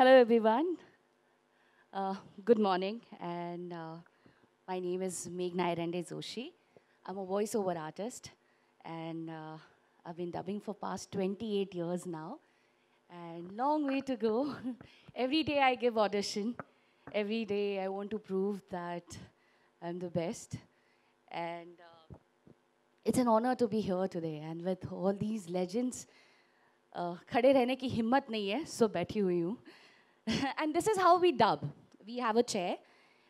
Hello, everyone. Uh, good morning, and uh, my name is Meghana Erande Joshi. I'm a voiceover artist, and uh, I've been dubbing for past 28 years now, and long way to go. every day I give audition. Every day I want to prove that I'm the best, and uh, it's an honor to be here today. And with all these legends, uh, खड़े रहने की हिम्मत नहीं है, so बैठी हुई हूँ. and this is how we dub. We have a chair,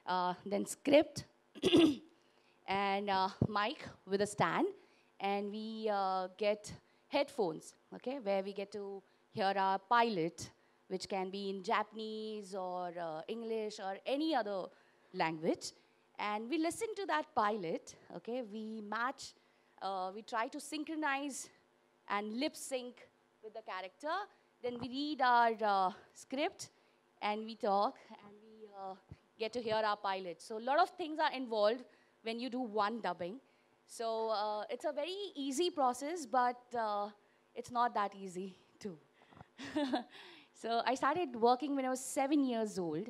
uh, then script, and uh, mic with a stand, and we uh, get headphones, okay, where we get to hear our pilot, which can be in Japanese or uh, English or any other language, and we listen to that pilot, okay. We match, uh, we try to synchronize and lip sync with the character. Then we read our script and we talk and we uh, get to hear our pilot. So a lot of things are involved when you do one dubbing. So uh, it's a very easy process, but uh, it's not that easy too. so I started working when I was seven years old,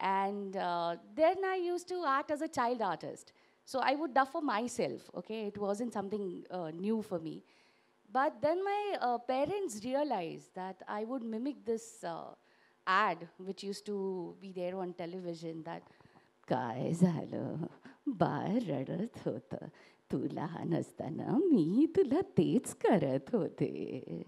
and uh, then I used to act as a child artist. So I would dub for myself. Okay, it wasn't something uh, new for me. But then my uh, parents realized that I would mimic this uh, ad which used to be there on television that काय झालं बाळ रडत होतं तू लहान असताना मी तुला तेच करत होते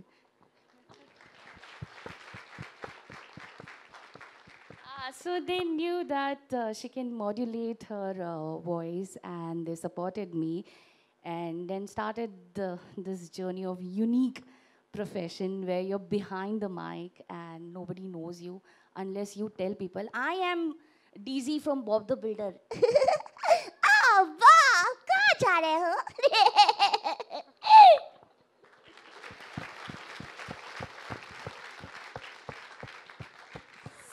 Uh, so they knew that uh, she can modulate her uh, voice and they supported me and then started the, this journey of unique profession where you're behind the mic and nobody knows you unless you tell people, I am Dizzy from Bob the Builder. Ah, oh, Bob, कहाँ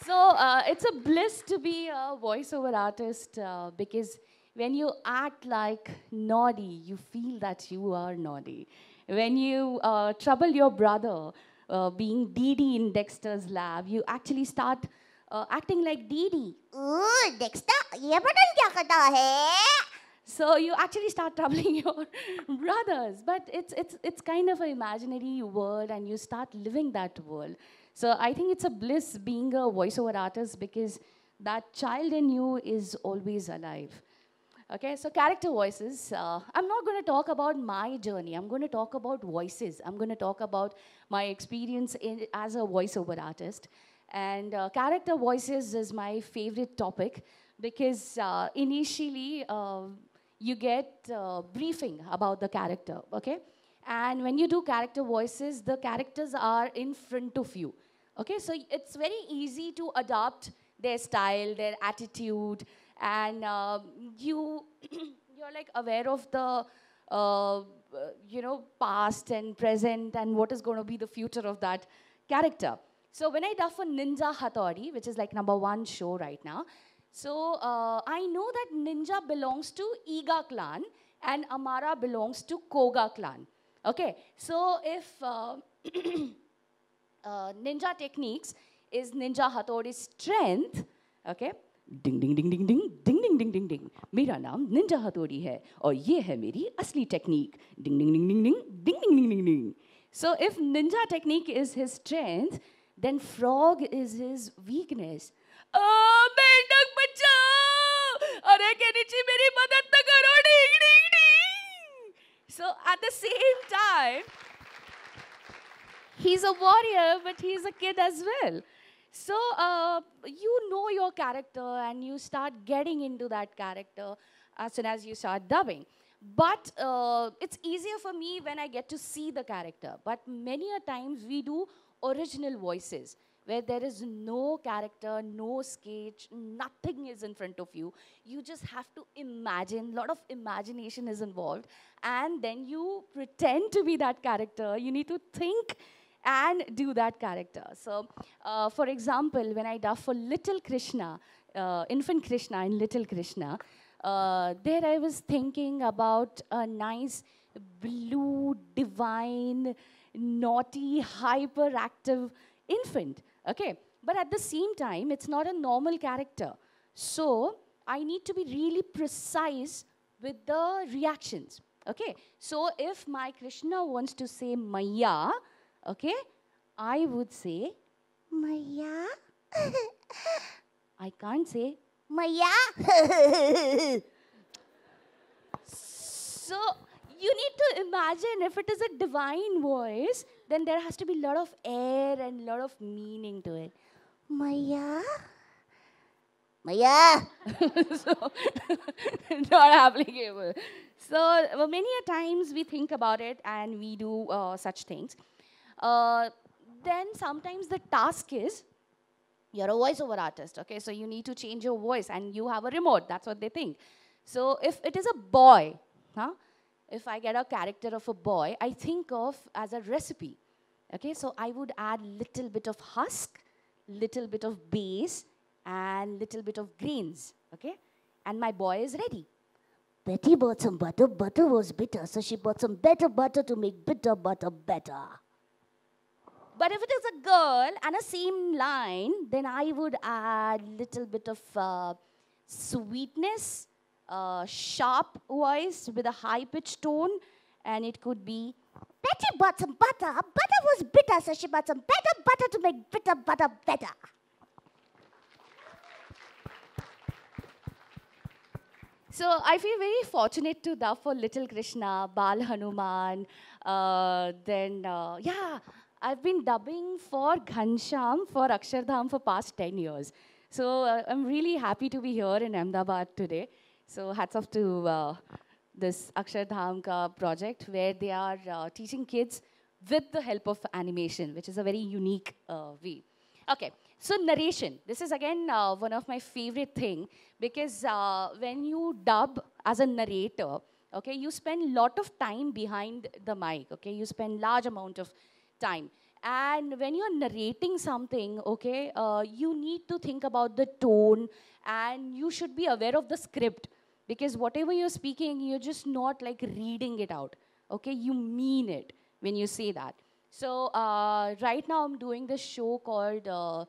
So uh, it's a bliss to be a voiceover artist uh, because when you act like Noddy, you feel that you are Noddy. When you uh, trouble your brother, uh, being Dee Dee in Dexter's lab, you actually start uh, acting like Dee Dee. Ooh, Dexter, ये क्या करता है? So you actually start troubling your brothers, but it's it's it's kind of an imaginary world, and you start living that world. So I think it's a bliss being a voiceover artist because that child in you is always alive. Okay, so character voices. Uh, I'm not going to talk about my journey. I'm going to talk about voices. I'm going to talk about my experience in, as a voiceover artist. And uh, character voices is my favorite topic because uh, initially uh, you get uh, briefing about the character, okay? And when you do character voices, the characters are in front of you, okay? So it's very easy to adopt their style, their attitude, and um, you you're like aware of the uh, you know past and present and what is going to be the future of that character. So when I dub for Ninja Hattori, which is like number one show right now, so uh, I know that Ninja belongs to Iga clan and Amara belongs to Koga clan. Okay, so if uh, uh, ninja techniques is Ninja Hattori's strength, okay? Ding ding ding ding ding ding ding ding ding डिंग मेरा नाम Ninja हथौड़ी है और ये है मेरी असली technique ding ding ding ding ding ding ding ding ding ding so if ninja technique is his strength then frog is his weakness मेंढक बचाओ अरे केनिची मेरी मदद तो करो ding ding ding so at the same time he's a warrior, but he's a kid as well. So uh, you know your character and you start getting into that character as soon as you start dubbing. But uh, it's easier for me when I get to see the character. But many a times we do original voices where there is no character, no sketch, nothing is in front of you. You just have to imagine, a lot of imagination is involved, and then you pretend to be that character. You need to think and do that character. So, uh, for example, when I dub for Little Krishna, uh, infant Krishna in Little Krishna, uh, there I was thinking about a nice blue, divine, naughty, hyperactive infant. Okay, But at the same time, it's not a normal character. So I need to be really precise with the reactions. Okay, so if my Krishna wants to say Maya, okay, I would say, Maya? I can't say. Maya? So you need to imagine if it is a divine voice, then there has to be a lot of air and a lot of meaning to it. Maya? Maya? so not applicable. So many a times we think about it and we do uh, such things. Uh, then sometimes the task is you're a voiceover artist, okay? So you need to change your voice and you have a remote. That's what they think. So if it is a boy, huh? If I get a character of a boy, I think of as a recipe. Okay, so I would add little bit of husk, little bit of bass, and little bit of grains. Okay, and my boy is ready. Betty bought some butter. Butter was bitter, so she bought some better butter to make bitter butter better. But if it is a girl and a same line, then I would add little bit of uh, sweetness, uh, sharp voice with a high pitched tone, and it could be Betty bought some butter. Butter was bitter, so she bought some better butter to make bitter butter better. So I feel very fortunate to for Little Krishna, Bal Hanuman. Uh, then, uh, yeah, I've been dubbing for Ghanshyam for Akshardham for past 10 years. So uh, I'm really happy to be here in Ahmedabad today. So hats off to uh, this Akshardham ka project where they are uh, teaching kids with the help of animation, which is a very unique uh, way. Okay, so narration. This is again uh, one of my favorite thing because uh, when you dub as a narrator, okay, you spend lot of time behind the mic. Okay, you spend large amount of time. And when you're narrating something, okay, uh, you need to think about the tone and you should be aware of the script because whatever you're speaking, you're just not like reading it out. Okay, you mean it when you say that. So uh, right now I'm doing this show called uh,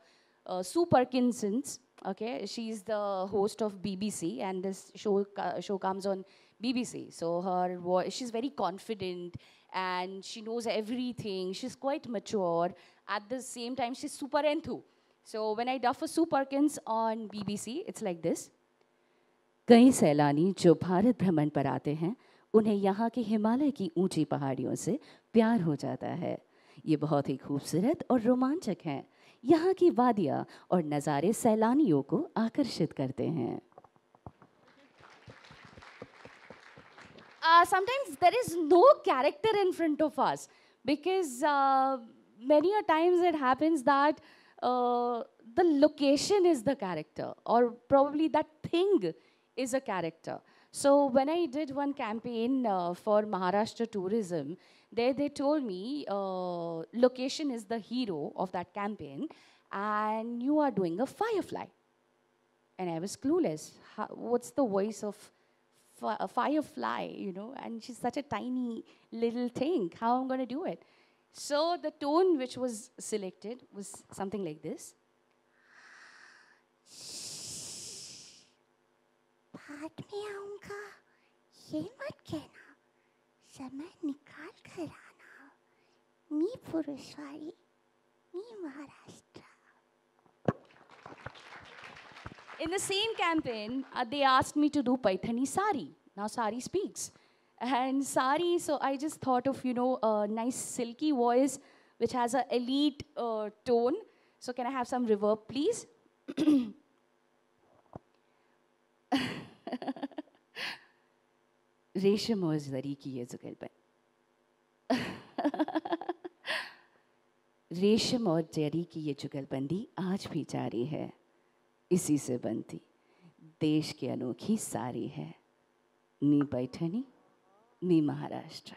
uh, Sue Perkins. Okay, she's the host of BBC, and this show uh, show comes on BBC. So her voice, she's very confident, and she knows everything. She's quite mature. At the same time, she's super enthu. So when I dub for Sue Perkins on BBC, it's like this. कई सैलानी जो भारत भ्रमण पर आते हैं उन्हें यहाँ के हिमालय की ऊँची पहाड़ियों से प्यार हो जाता है ये बहुत ही खूबसूरत और रोमांचक हैं यहाँ की वादियाँ और नज़ारे सैलानियों को आकर्षित करते हैं uh, sometimes there is no character in front of us. Because uh, many a times it happens that uh, the location is the character or probably that thing is a character. So when i did one campaign uh, for maharashtra tourism there they told me uh, location is the hero of that campaign and you are doing a firefly. And i was clueless. How, what's the voice of a firefly, you know, and she's such a tiny little thing. How am I going to do it? So the tone which was selected was something like this. बाद में आऊंगा ये मत कहना समय निकाल कर आना मी पुरुषवारी मी Maharashtra In the same campaign, uh, they asked me to do Paithani Sari. Now Sari speaks. And Sari, so I just thought of, you know, a nice silky voice which has a elite uh, tone. So can I have some reverb, please? रेशम और जरी की ये जुगलबंद रेशम और जरी की ये जुगलबंदी आज भी जारी है इसी से बनती देश की अनोखी सारी है नी पैठनी नी Maharashtra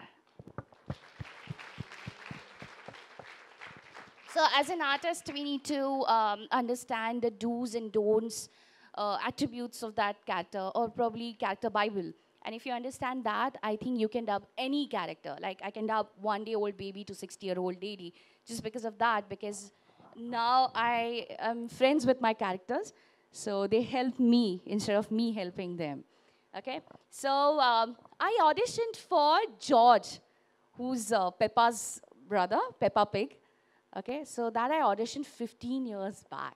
So, as an artist, we need to um, understand the do's and don'ts, uh, attributes of that character, or probably character Bible. And if you understand that, I think you can dub any character. Like I can dub one day old baby to 60 year old lady, just because of that, because now I am friends with my characters, so they help me instead of me helping them. Okay, so um, I auditioned for George, who's uh, Peppa's brother, Peppa Pig. Okay, so that I auditioned 15 years back.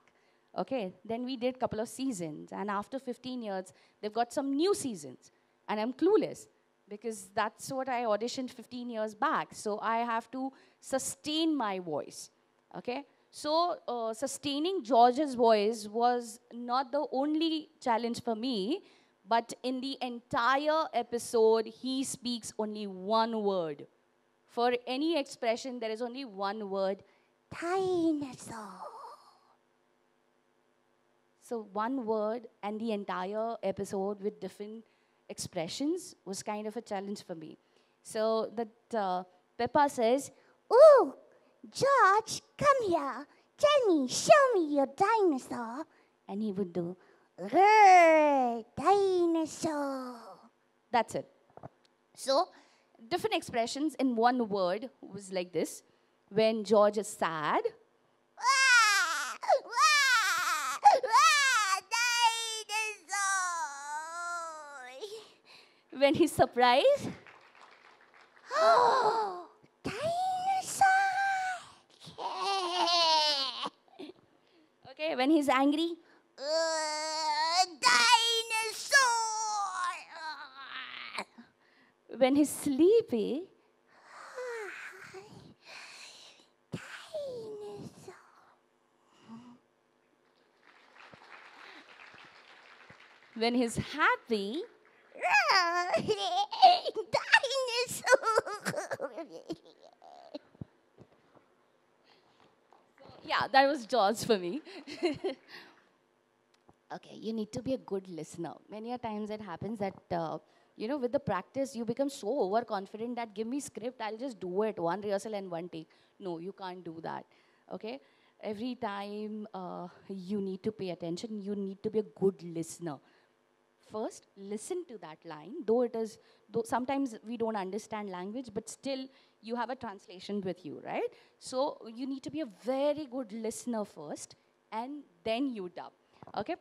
Okay, then we did a couple of seasons, and after 15 years, they've got some new seasons, and I'm clueless because that's what I auditioned 15 years back. So I have to sustain my voice. Okay, so uh, sustaining George's voice was not the only challenge for me, but in the entire episode, he speaks only one word. For any expression, there is only one word dinosaur. So, one word and the entire episode with different expressions was kind of a challenge for me. So, that uh, Peppa says, Ooh, George, come here. Tell me, show me your dinosaur. and he would do, dinosaur. That's it. So, different expressions in one word was like this. When George is sad, when he's surprised, Oh, dinosaur. Okay, when he's angry, Uh, dinosaur. when he's sleepy, Dinosaur. when he's happy, Dinosaur. yeah, that was George for me. okay, you need to be a good listener. Many a times it happens that, uh, you know, with the practice, you become so overconfident that give me script, I'll just do it, one rehearsal and one take. No, you can't do that. Okay? Every time uh, you need to pay attention, you need to be a good listener. First, listen to that line, though it is, though sometimes we don't understand language, but still you have a translation with you, right? So you need to be a very good listener first, and then you dub. Okay?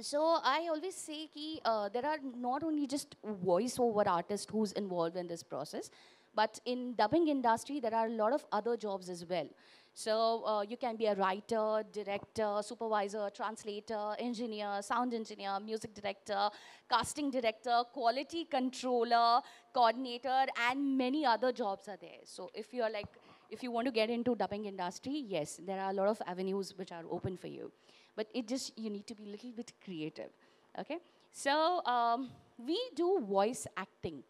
So I always say ki, uh, there are not only just voiceover artists who's involved in this process, but in dubbing industry there are a lot of other jobs as well. So uh, you can be a writer, director, supervisor, translator, engineer, sound engineer, music director, casting director, quality controller, coordinator, and many other jobs are there. So if you're like, if you want to get into dubbing industry, yes, there are a lot of avenues which are open for you. But it just, you need to be a little bit creative, okay? So um, we do voice acting,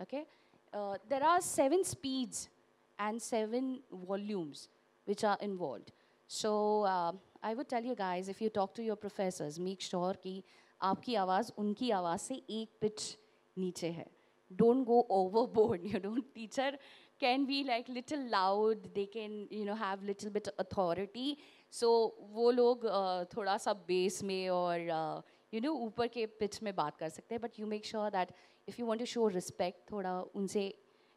okay? Uh, there are seven speeds and seven volumes which are involved. So uh, I would tell you guys, if you talk to your professors, make sure कि आपकी आवाज़ उनकी आवाज़ से एक pitch नीचे है. Don't go overboard. You know, teacher can be like little loud. They can you know have little bit authority. So वो लोग uh, थोड़ा सा bass में और uh, you know ऊपर के pitch में बात कर सकते हैं. But you make sure that if you want to show respect थोड़ा उनसे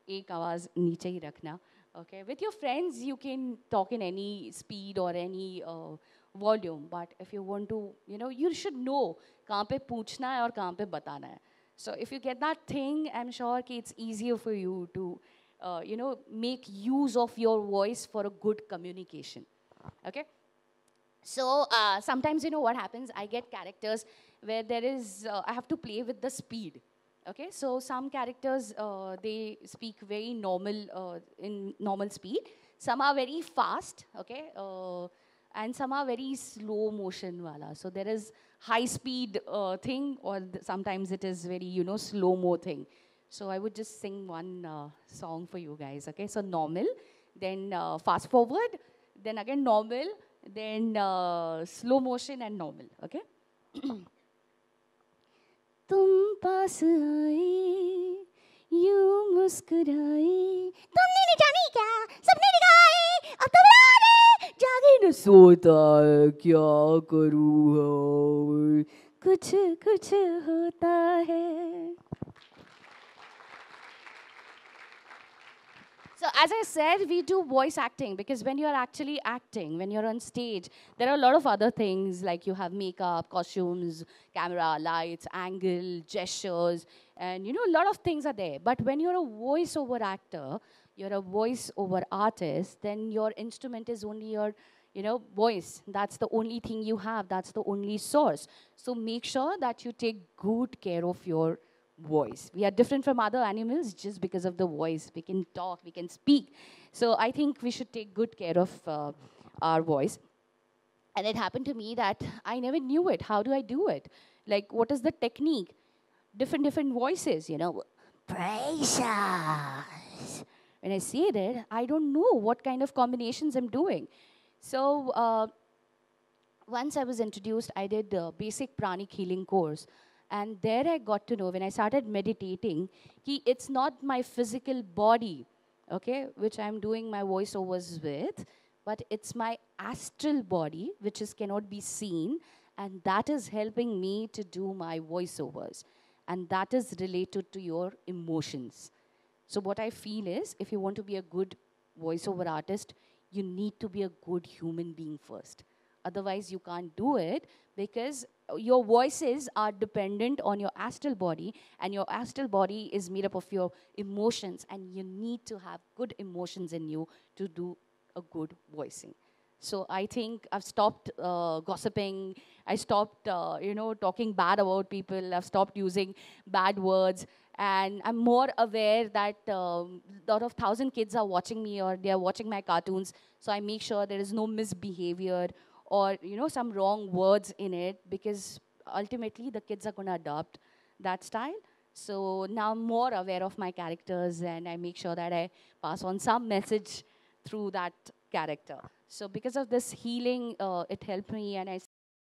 एक आवाज़ नीचे ही रखना okay with your friends you can talk in any speed और any volume but if you want to you know you should know कहाँ पर पूछना है और कहाँ पर बताना है so if you get that thing I am sure कि it's easier for you to you know make use of your voice for a good communication okay so sometimes you know what happens I get characters where there is I have to play with the speed Okay, so some characters uh, they speak very normal uh, in normal speed. Some are very fast. Okay, uh, and some are very slow motion wala. So there is high speed uh, thing, or sometimes it is very you know slow mo thing. So I would just sing one uh, song for you guys. Okay, so normal, then uh, fast forward, then again normal, then slow motion and normal. Okay. तुम पास आए, यूँ मुस्कुराए। तुमने नहीं जानी क्या? सपने दिखाए अब तो बुला जागे न सोता है, क्या करूँ कुछ कुछ होता है। So as I said, we do voice acting because when you're actually acting, when you're on stage, there are a lot of other things like you have makeup, costumes, camera, lights, angle, gestures, and you know a lot of things are there. But when you're a voiceover actor, you're a voiceover artist, then your instrument is only your you know voice. That's the only thing you have. That's the only source. So make sure that you take good care of your voice. We are different from other animals just because of the voice. We can talk, we can speak. So I think we should take good care of uh, our voice. And it happened to me that I never knew it. How do I do it? Like, what is the technique? Different, different voices, you know. Precious. When I say that, I don't know what kind of combinations I'm doing. So uh, once I was introduced, I did the basic pranic healing course. And there I got to know when I started meditating, it's not my physical body, okay, which I'm doing my voiceovers with, but it's my astral body, which is cannot be seen, and that is helping me to do my voiceovers. And that is related to your emotions. So what I feel is if you want to be a good voiceover artist, you need to be a good human being first. Otherwise, you can't do it because your voices are dependent on your astral body, and your astral body is made up of your emotions, and you need to have good emotions in you to do a good voicing. So I think I've stopped uh, gossiping. I stopped, uh, you know, talking bad about people. I've stopped using bad words, and I'm more aware that a um, lot of thousand kids are watching me or they are watching my cartoons. So I make sure there is no misbehavior or you know some wrong words in it because ultimately the kids are going to adopt that style. So now i'm more aware of my characters and i make sure that i pass on some message through that character. So because of this healing uh, it helped me and i